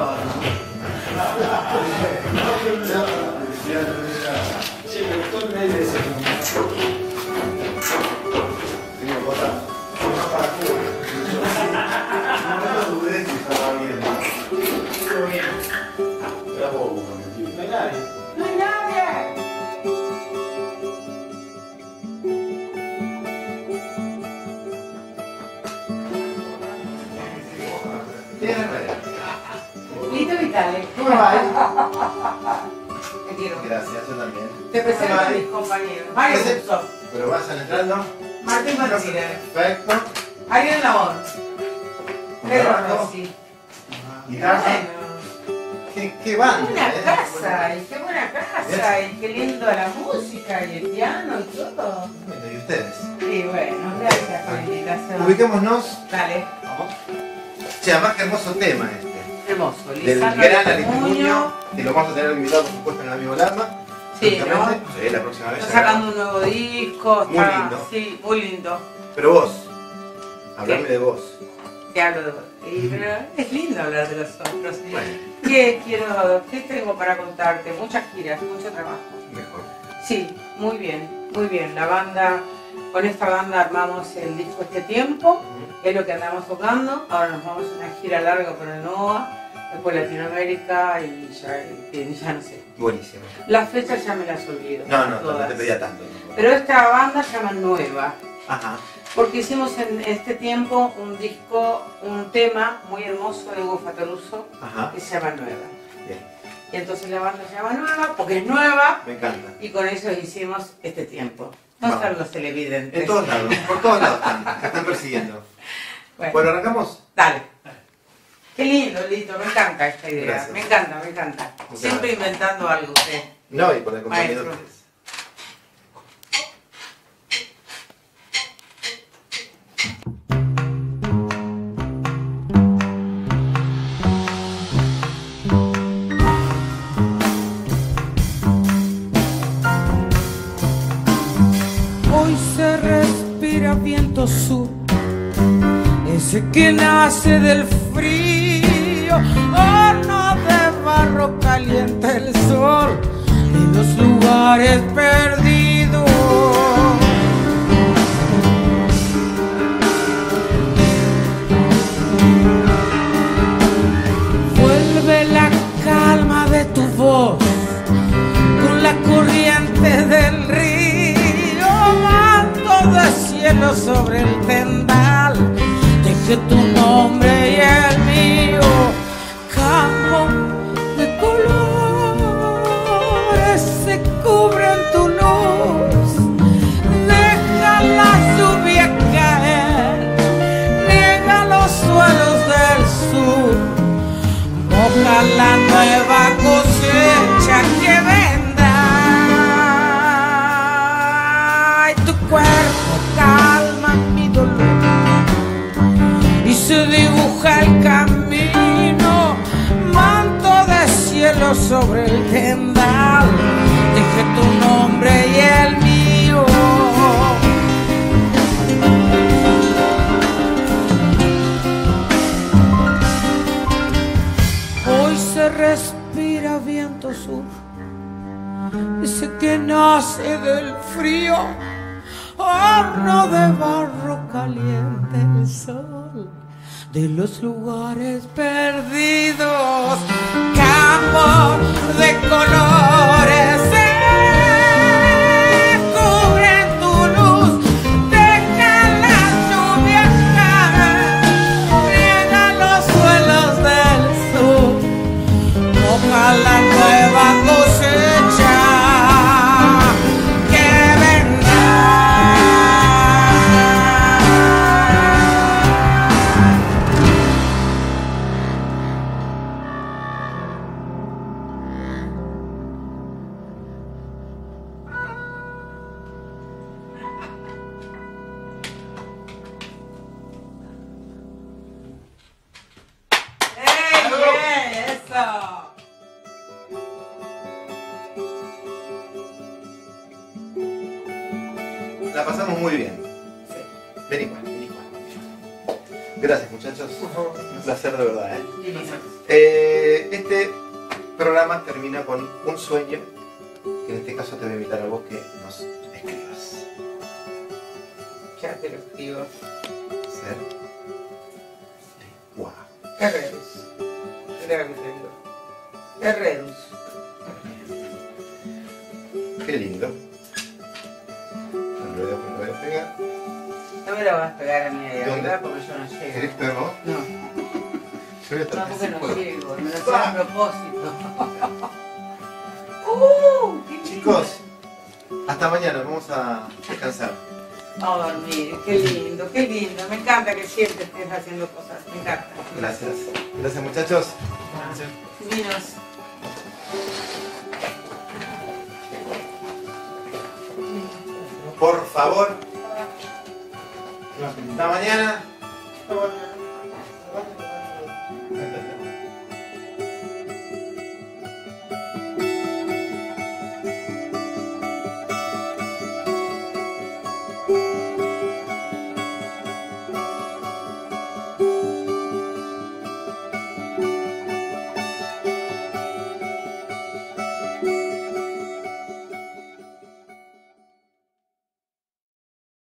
casa con ascensor, ¿no? Muy bien. No hay nadie. Lito Vitale. ¿Cómo va? Te quiero. Gracias, yo también. Te presento a mis compañeros. Mario Guzzo, Pero vas entrando. Martín Martínez, Perfecto. Ariel Labón, Pedro. Rossi. Bueno, ¿Qué, qué qué banda? buena eh? casa, y qué buena casa, y qué lindo la música, y el piano, y todo. Bueno, ¿y ustedes? Y bueno, gracias por la invitación. Ubiquémonos. Dale, Che, además qué hermoso tema este. Hermoso. Del gran. Alitrimuño, que lo vamos a tener invitado, por supuesto, en el amigo Alarma. Sí, ¿no? Seguramente. Sí, la próxima vez. Está sacando un nuevo disco. Muy lindo. Sí, muy lindo. Pero vos, hablame ¿Qué? de vos. Te hablo de vos. Y, pero es lindo hablar de los otros. Bueno, ¿Qué quiero, qué tengo para contarte? Muchas giras, mucho trabajo. mejor. Sí, muy bien, muy bien. La banda, con esta banda armamos el disco Este Tiempo, es lo que andamos tocando. Ahora nos vamos a una gira larga por el NOA, después Latinoamérica y ya, y ya no sé. Buenísimo. Las fechas ya me las olvido. No, no, no te pedía tanto. Pero esta banda se llama Nueva, Ajá. porque hicimos en este tiempo un disco, un tema muy hermoso de Hugo Fatoruso Ajá. que se llama Nueva. Bien. Y entonces la banda se llama Nueva porque es nueva Me encanta. y con eso hicimos este tiempo. ¿Dónde Vamos. están los televidentes? En todos lados, por todos lados están, están persiguiendo. Bueno, Bueno, arrancamos. dale. Qué lindo, Lito, me encanta esta idea. Gracias. Me encanta, me encanta. Muchas Siempre gracias. inventando algo usted. No, y con el compañero. Maestro. Viento sur, ese que nace del frío, horno de barro caliente el sol en los lugares perdidos. Sobre el tendal, sobre el tendal. Dije tu nombre y el mío. Hoy se respira viento sur, ese que nace del frío, horno de barro caliente el sol de los lugares perdidos, campo de colores. La pasamos muy bien. Sí. Vení, vení. Gracias muchachos. Un placer de verdad. ¿eh? Eh, este programa termina con un sueño, que en este caso te voy a invitar a vos que nos escribas. Ya te lo escribo. Ser. Wow. Gracias. Gracias. Herrerus. Qué lindo. Me lo voy a- pegar. No me la vas a pegar a mí ahí arriba porque yo no llego. ¿Querés pegarlo vos? No, Yo voy a estar no porque no puedo. llego. Me lo hacía a propósito. ¡Uh! qué lindo. Chicos, hasta mañana, vamos a descansar. A dormir. Qué lindo, qué lindo. Me encanta que siempre estés haciendo cosas. Me encanta. Gracias. Gracias muchachos. Divinos. Por favor. Hasta mañana.